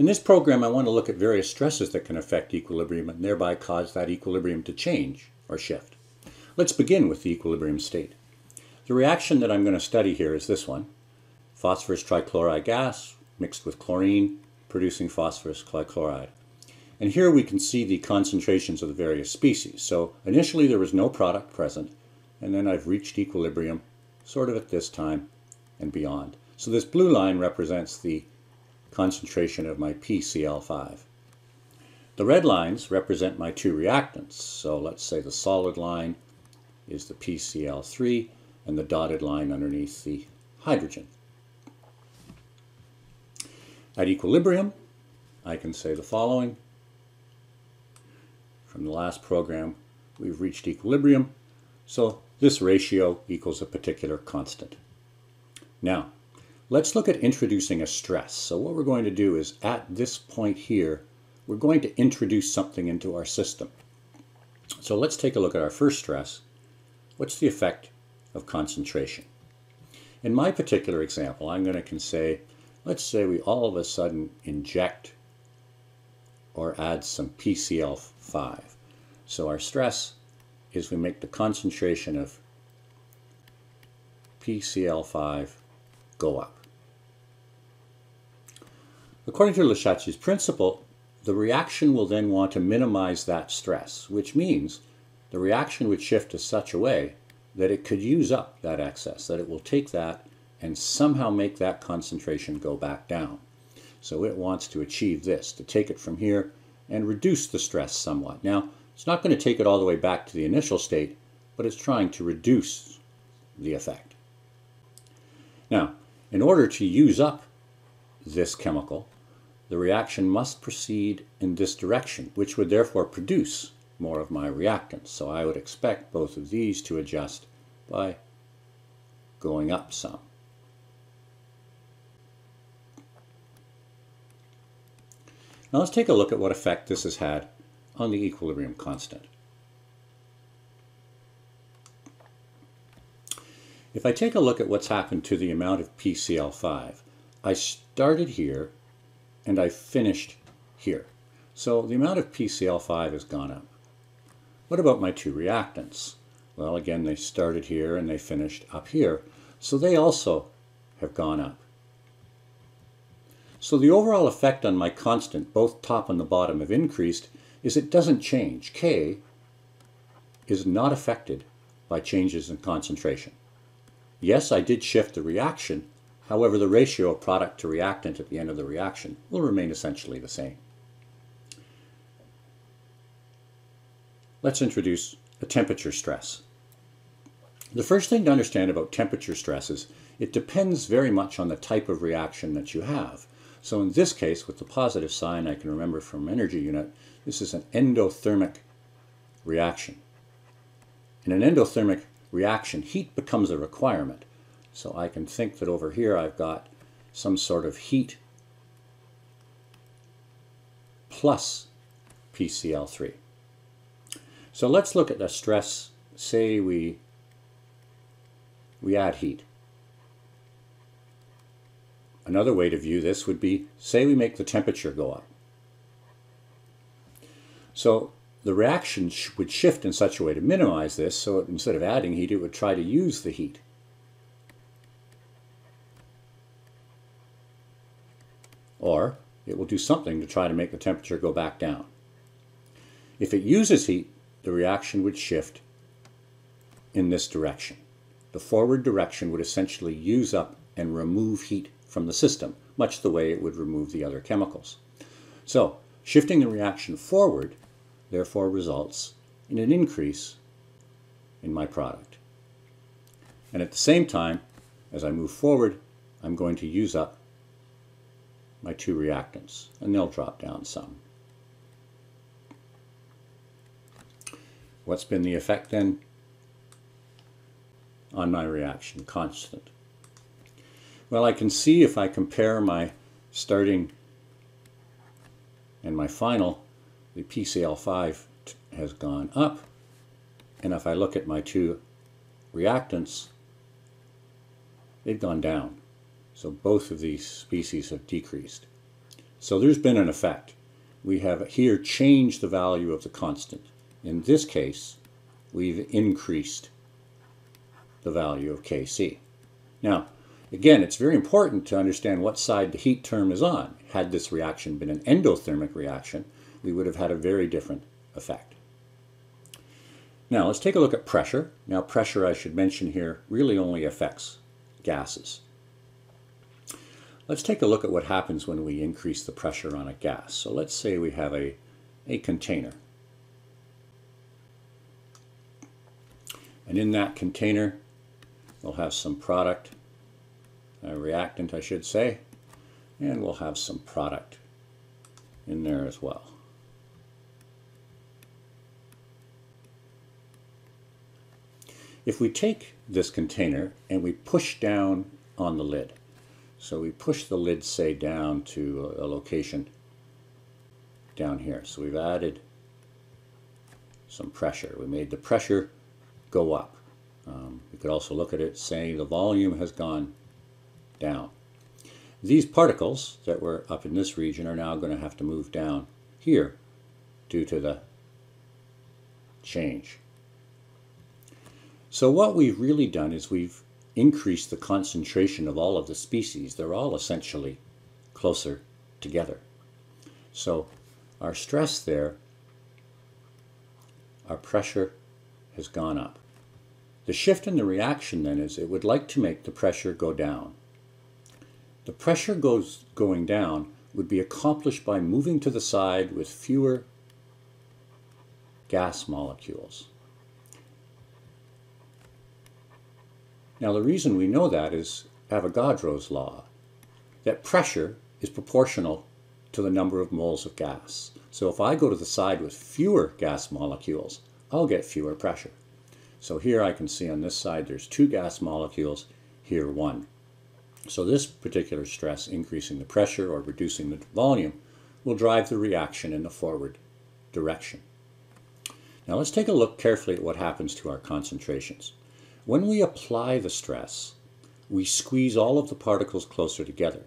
In this program, I want to look at various stresses that can affect equilibrium and thereby cause that equilibrium to change or shift. Let's begin with the equilibrium state. The reaction that I'm going to study here is this one. Phosphorus trichloride gas mixed with chlorine producing phosphorus trichloride. And here we can see the concentrations of the various species. So initially there was no product present, and then I've reached equilibrium sort of at this time and beyond. So this blue line represents the concentration of my PCl5. The red lines represent my two reactants. So let's say the solid line is the PCl3 and the dotted line underneath the hydrogen. At equilibrium, I can say the following. From the last program, we've reached equilibrium, so this ratio equals a particular constant. Now, let's look at introducing a stress. So what we're going to do is, at this point here, we're going to introduce something into our system. So let's take a look at our first stress. What's the effect of concentration? In my particular example, I'm going to say, let's say we all of a sudden inject or add some PCl5. So our stress is we make the concentration of PCl5 go up. According to Le Chatelier's principle, the reaction will then want to minimize that stress, which means the reaction would shift to such a way that it could use up that excess, that it will take that and somehow make that concentration go back down. So it wants to achieve this, to take it from here and reduce the stress somewhat. Now, it's not going to take it all the way back to the initial state, but it's trying to reduce the effect. Now, in order to use up this chemical, the reaction must proceed in this direction, which would therefore produce more of my reactants. So I would expect both of these to adjust by going up some. Now let's take a look at what effect this has had on the equilibrium constant. If I take a look at what's happened to the amount of PCl5, I started here and I finished here. So the amount of PCl5 has gone up. What about my two reactants? Well, again, they started here and they finished up here. So they also have gone up. So the overall effect on my constant, both top and the bottom, have increased is it doesn't change. K is not affected by changes in concentration. Yes, I did shift the reaction, however the ratio of product to reactant at the end of the reaction will remain essentially the same. Let's introduce a temperature stress. The first thing to understand about temperature stress is it depends very much on the type of reaction that you have. So in this case, with the positive sign I can remember from energy unit, this is an endothermic reaction. In an endothermic reaction, heat becomes a requirement. So I can think that over here I've got some sort of heat plus PCl3. So let's look at the stress. Say we, we add heat. Another way to view this would be, say we make the temperature go up. So the reaction sh would shift in such a way to minimize this, so instead of adding heat, it would try to use the heat. Or it will do something to try to make the temperature go back down. If it uses heat, the reaction would shift in this direction. The forward direction would essentially use up and remove heat from the system, much the way it would remove the other chemicals. So, shifting the reaction forward therefore results in an increase in my product. And at the same time, as I move forward, I'm going to use up my two reactants, and they'll drop down some. What's been the effect then on my reaction constant? Well, I can see if I compare my starting and my final the PCl5 has gone up. And if I look at my two reactants, they've gone down. So both of these species have decreased. So there's been an effect. We have here changed the value of the constant. In this case, we've increased the value of Kc. Now, again, it's very important to understand what side the heat term is on. Had this reaction been an endothermic reaction, we would have had a very different effect. Now, let's take a look at pressure. Now, pressure, I should mention here, really only affects gases. Let's take a look at what happens when we increase the pressure on a gas. So let's say we have a, a container. And in that container, we'll have some product, a reactant I should say, and we'll have some product in there as well. If we take this container and we push down on the lid, so we push the lid, say, down to a, location down here. So we've added some pressure. We made the pressure go up. Um, we could also look at it saying the volume has gone down. These particles that were up in this region are now going to have to move down here due to the change. So what we've really done is we've increase the concentration of all of the species, they're all essentially closer together. So our stress there, our pressure has gone up. The shift in the reaction then is it would like to make the pressure go down. The pressure goes going down would be accomplished by moving to the side with fewer gas molecules. Now the reason we know that is Avogadro's law, that pressure is proportional to the number of moles of gas. So if I go to the side with fewer gas molecules, I'll get fewer pressure. So here I can see on this side there's two gas molecules, here one. So this particular stress, increasing the pressure or reducing the volume, will drive the reaction in the forward direction. Now let's take a look carefully at what happens to our concentrations. When we apply the stress, we squeeze all of the particles closer together.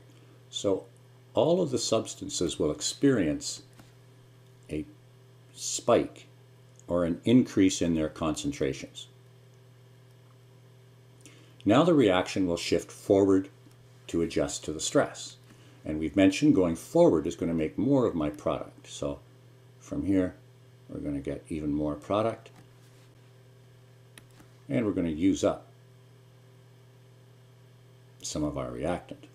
So all of the substances will experience a spike or an increase in their concentrations. Now the reaction will shift forward to adjust to the stress. And we've mentioned going forward is going to make more of my product. So from here, we're going to get even more product and we're going to use up some of our reactant.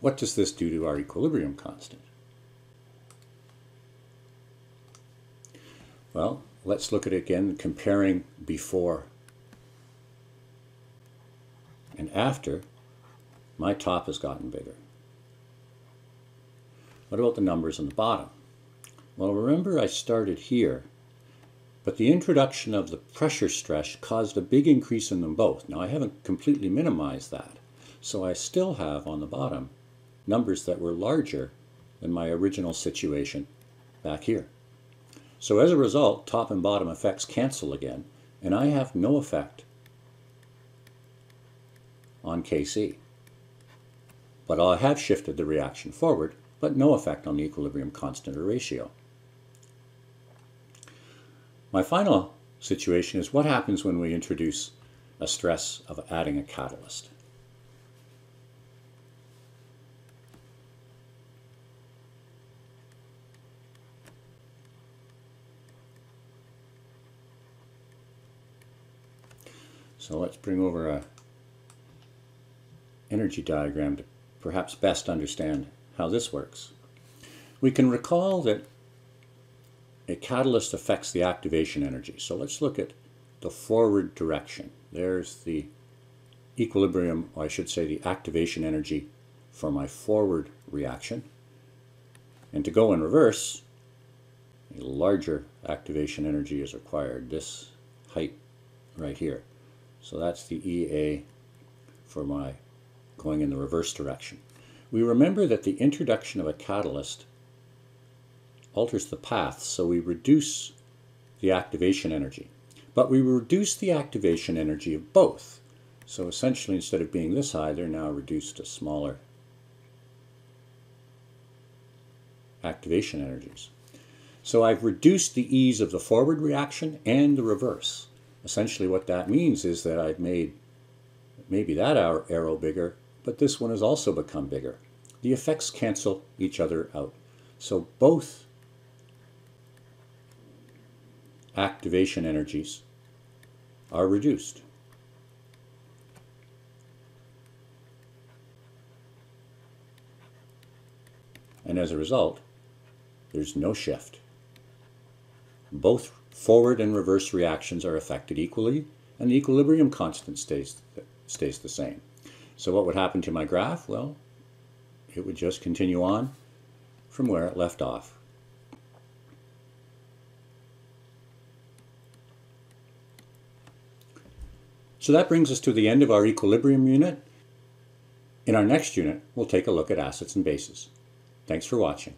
What does this do to our equilibrium constant? Well, let's look at it again, comparing before and after, my top has gotten bigger. What about the numbers on the bottom? Well, remember I started here but the introduction of the pressure stress caused a big increase in them both. Now I haven't completely minimized that, so I still have on the bottom numbers that were larger than my original situation back here. So as a result, top and bottom effects cancel again, and I have no effect on Kc. But I have shifted the reaction forward, but no effect on the equilibrium constant or ratio. My final situation is what happens when we introduce a stress of adding a catalyst. So let's bring over a energy diagram to perhaps best understand how this works. We can recall that a catalyst affects the activation energy. So let's look at the forward direction. There's the equilibrium, I should say the activation energy for my forward reaction. And to go in reverse, a larger activation energy is required, this height right here. So that's the EA for my going in the reverse direction. We remember that the introduction of a catalyst alters the path, so we reduce the activation energy. But we reduce the activation energy of both. So essentially, instead of being this high, they're now reduced to smaller activation energies. So I've reduced the ease of the forward reaction and the reverse. Essentially what that means is that I've made maybe that arrow bigger, but this one has also become bigger. The effects cancel each other out. So both activation energies are reduced. And as a result, there's no shift. Both forward and reverse reactions are affected equally, and the equilibrium constant stays, stays the same. So what would happen to my graph? Well, it would just continue on from where it left off. So that brings us to the end of our equilibrium unit. In our next unit, we'll take a look at acids and bases. Thanks for watching.